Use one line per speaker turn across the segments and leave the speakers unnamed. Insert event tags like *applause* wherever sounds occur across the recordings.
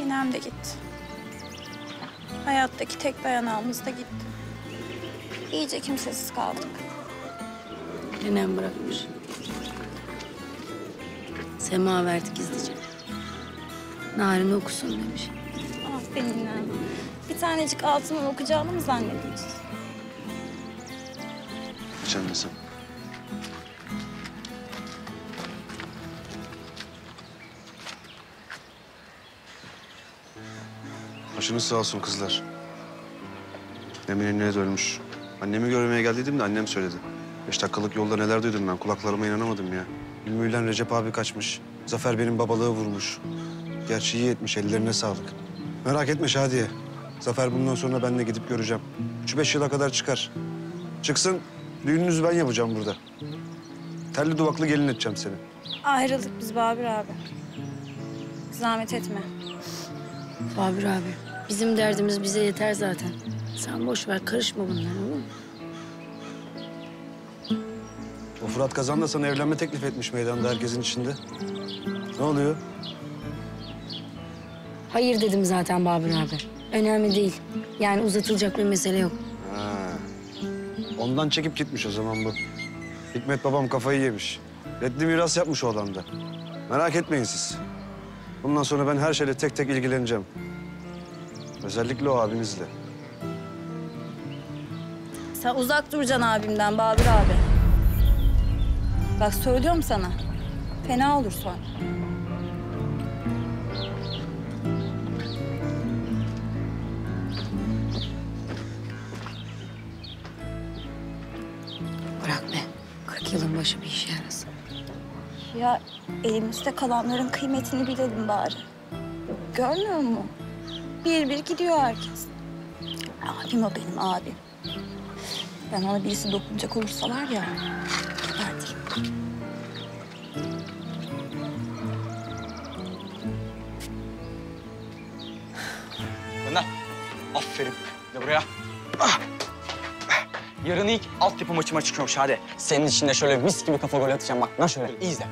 Sinem de gitti. Hayattaki tek dayanağımız da gitti. İyice kimsesiz kaldık.
Nenem bırakmış. Sema verdi gizlice. Narin okusun demiş.
Ah benim ninem. Bir tanecik altından okuyacağını mı zannediyorsun?
Hiç anlasam. Başınız sağ olsun kızlar. Demin de ölmüş. Annemi görmeye geldiydim de annem söyledi. Beş dakikalık yolda neler duydum ben. Kulaklarıma inanamadım ya. Ümmü ile Recep abi kaçmış. Zafer benim babalığı vurmuş. Gerçi iyi etmiş, ellerine sağlık. Merak etme Şadiye. Zafer bundan sonra benle gidip göreceğim. Üç beş yıla kadar çıkar. Çıksın, düğününüzü ben yapacağım burada. Telli duvaklı gelin edeceğim seni.
Ayrıldık biz Babür abi. Zahmet etme.
Babür abi, bizim derdimiz bize yeter zaten. Sen boş ver, karışma bunlara olur mu?
O Fırat Kazan da sana evlenme teklif etmiş meydanda herkesin içinde. Ne oluyor?
Hayır dedim zaten Babür abi. Önemli değil. Yani uzatılacak bir mesele yok.
Ha. Ondan çekip gitmiş o zaman bu. Hikmet babam kafayı yemiş. Reddi miras yapmış o adam da. Merak etmeyin siz. Bundan sonra ben her şeyle tek tek ilgileneceğim. Özellikle o abinizle.
Sen uzak duracaksın abimden Babür abi. Bak söylüyorum sana. Fena olur sonra.
Bırak be. 40 yılın başı bir işe yarasın.
Ya elimizde kalanların kıymetini bilelim bari. Görmüyor musun? Bir bir gidiyor herkes. Abim o benim abim. Ben ona birisi dokunacak olursa var ya, gebertirim.
Gönder. Aferin. De buraya. Ah. Yarın ilk altyapı maçıma çıkıyorum Şade. Senin için de şöyle mis gibi kafa gol atacağım bak. Lan şöyle iyi izle.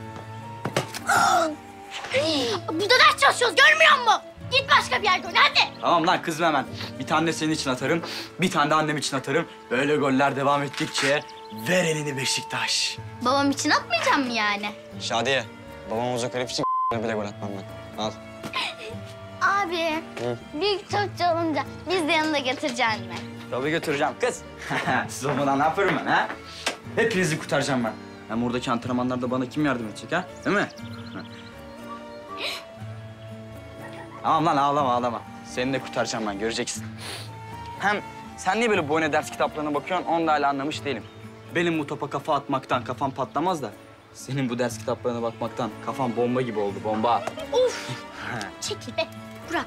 Burada ders çalışıyoruz görmüyor musun? Git başka bir yerde oyna hadi.
Tamam lan kızma hemen. Bir tane de senin için atarım. Bir tane de annem için atarım. Böyle goller devam ettikçe ver elini Beşiktaş.
Babam için atmayacağım mı yani?
Şadiye. Babam olacak herif için *laughs* bile gol atmam ben. Al.
Abi, büyük çocuk olunca biz de yanında getireceksin mi?
Tabii götüreceğim kız. *laughs* Siz olmadan ne yaparım ben ha? Hepinizi kurtaracağım ben. Hem oradaki antrenmanlarda bana kim yardım edecek ha? Değil mi? Tamam lan ağlama ağlama. Seni de kurtaracağım ben göreceksin. Hem sen niye böyle boyuna ders kitaplarına bakıyorsun onu da hala anlamış değilim. Benim bu topa kafa atmaktan kafam patlamaz da... ...senin bu ders kitaplarına bakmaktan kafam bomba gibi oldu bomba.
Uf! *laughs* Çekil be, Burak.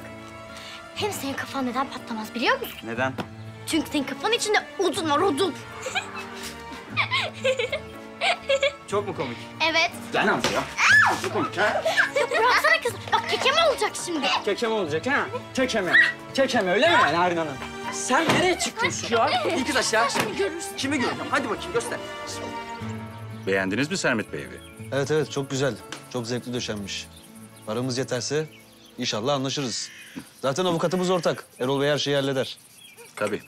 Hem senin kafan neden patlamaz biliyor musun?
Neden?
Çünkü senin kafanın içinde odun var, odun.
Çok mu komik?
Evet.
Lan amca ya. Çok komik ha.
Kız. Bak keke mi olacak şimdi?
Keke mi olacak ha? Keke mi? Keke mi öyle mi yani Narin Hanım? Sen nereye çıkıyorsun şu an? İyi kız aşağı. Kimi görürsün? Kimi göreceğim? Hadi bakayım göster.
Beğendiniz mi Sermet Bey evi?
Evet evet çok güzel. Çok zevkli döşenmiş. Paramız yeterse inşallah anlaşırız. Zaten avukatımız ortak. Erol Bey her şeyi halleder.
Tabii.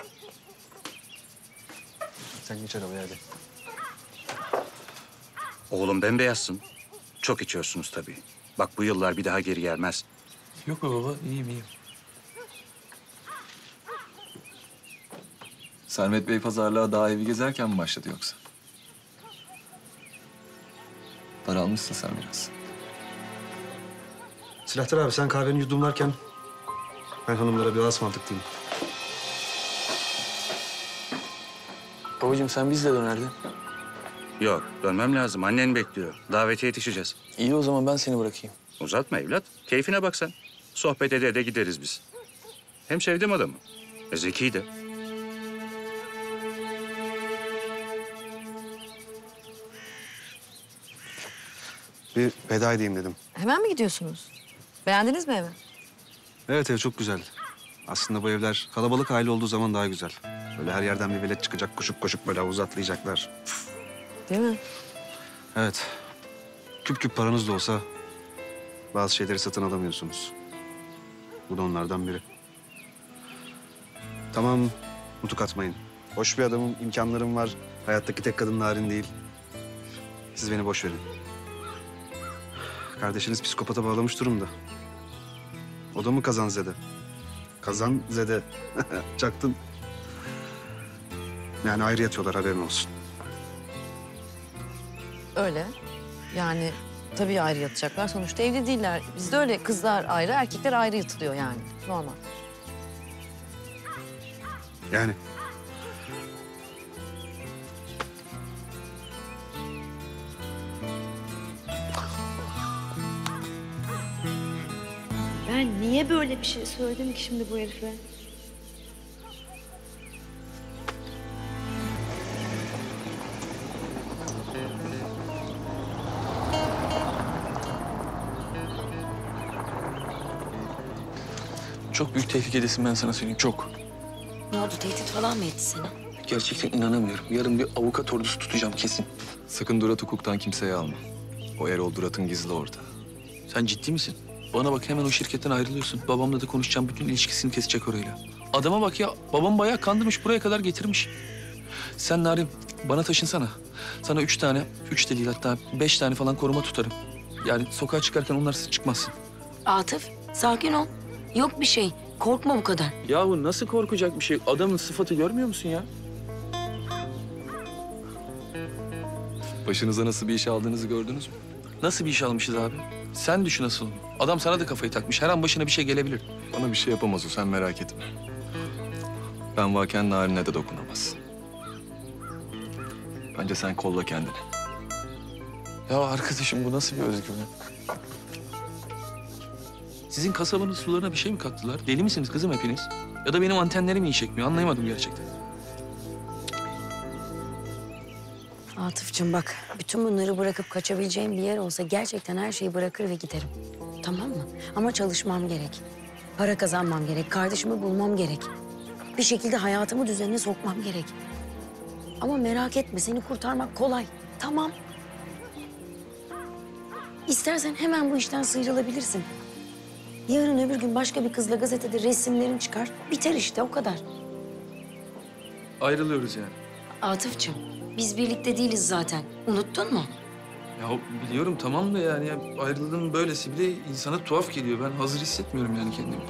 Sen geç arabaya hadi.
Oğlum bembeyazsın. Çok içiyorsunuz tabii. Bak bu yıllar bir daha geri gelmez.
Yok be baba, iyiyim iyiyim. Sermet Bey pazarlığa daha evi gezerken mi başladı yoksa? Daralmışsın sen biraz.
Silahtar abi sen kahveni yudumlarken ben hanımlara bir ısmarladık diyeyim.
Babacığım sen bizle dönerdin.
Yok dönmem lazım. Annen bekliyor. Davete yetişeceğiz.
İyi o zaman ben seni bırakayım.
Uzatma evlat. Keyfine bak sen. Sohbet ede ede gideriz biz. Hem sevdim adamı. E, zeki de.
Bir veda edeyim dedim.
Hemen mi gidiyorsunuz? Beğendiniz mi evi?
Evet ev çok güzel. Aslında bu evler kalabalık aile olduğu zaman daha güzel. Böyle her yerden bir velet çıkacak, koşup koşup böyle havuza atlayacaklar.
Değil mi?
Evet. Küp küp paranız da olsa bazı şeyleri satın alamıyorsunuz. Bu da onlardan biri. Tamam, nutuk atmayın. Boş bir adamım, imkanlarım var. Hayattaki tek kadın narin değil. Siz beni boş verin. Kardeşiniz psikopata bağlamış durumda. O da mı kazan zede? Kazan zede. *laughs* Çaktın. Yani ayrı yatıyorlar haberin olsun.
Öyle. Yani tabii ayrı yatacaklar. Sonuçta evli değiller. Bizde öyle kızlar ayrı, erkekler ayrı yatılıyor yani. Normal.
Yani
Ben niye böyle bir şey söyledim ki şimdi bu herife?
Çok büyük tehlikedesin ben sana söyleyeyim. Çok.
Ne oldu tehdit falan mı etti seni?
Gerçekten inanamıyorum. Yarın bir avukat ordusu tutacağım kesin.
Sakın Durat hukuktan kimseye alma. O Erol Durat'ın gizli orada.
Sen ciddi misin? Bana bak hemen o şirketten ayrılıyorsun. Babamla da konuşacağım. Bütün ilişkisini kesecek orayla. Adama bak ya. Babam bayağı kandırmış. Buraya kadar getirmiş. Sen Narin bana taşınsana. Sana üç tane, üç de değil hatta beş tane falan koruma tutarım. Yani sokağa çıkarken onlarsız çıkmazsın.
Atıf sakin ol. Yok bir şey. Korkma bu kadar.
Yahu nasıl korkacak bir şey? Adamın sıfatı görmüyor musun ya?
Başınıza nasıl bir iş aldığınızı gördünüz mü?
Nasıl bir iş almışız abi? Sen düşün asıl. Adam sana da kafayı takmış. Her an başına bir şey gelebilir.
Bana bir şey yapamaz o, sen merak etme. Ben varken Narin'e de dokunamaz. Bence sen kolla kendini.
Ya arkadaşım bu nasıl bir özgüven? Sizin kasabanın sularına bir şey mi kattılar? Deli misiniz kızım hepiniz? Ya da benim antenlerim iyi çekmiyor. Anlayamadım gerçekten.
Atıf'cığım bak bütün bunları bırakıp kaçabileceğim bir yer olsa gerçekten her şeyi bırakır ve giderim. Tamam mı? Ama çalışmam gerek. Para kazanmam gerek. Kardeşimi bulmam gerek. Bir şekilde hayatımı düzenine sokmam gerek. Ama merak etme seni kurtarmak kolay. Tamam. İstersen hemen bu işten sıyrılabilirsin. Yarın öbür gün başka bir kızla gazetede resimlerin çıkar. Biter işte o kadar.
Ayrılıyoruz yani.
Atıf'cığım biz birlikte değiliz zaten. Unuttun mu?
Ya biliyorum tamam da yani ya ayrılığın böylesi bile insana tuhaf geliyor. Ben hazır hissetmiyorum yani kendimi.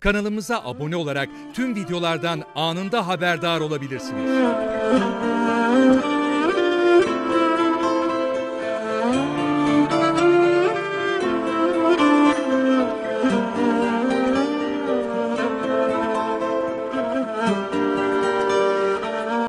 Kanalımıza abone olarak tüm videolardan anında haberdar olabilirsiniz.